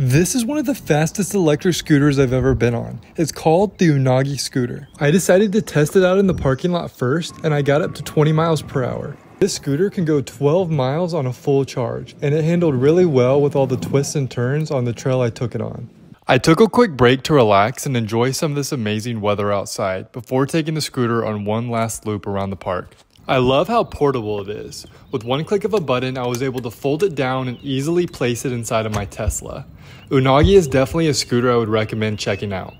This is one of the fastest electric scooters I've ever been on. It's called the Unagi scooter. I decided to test it out in the parking lot first and I got up to 20 miles per hour. This scooter can go 12 miles on a full charge and it handled really well with all the twists and turns on the trail I took it on. I took a quick break to relax and enjoy some of this amazing weather outside before taking the scooter on one last loop around the park. I love how portable it is. With one click of a button, I was able to fold it down and easily place it inside of my Tesla. Unagi is definitely a scooter I would recommend checking out.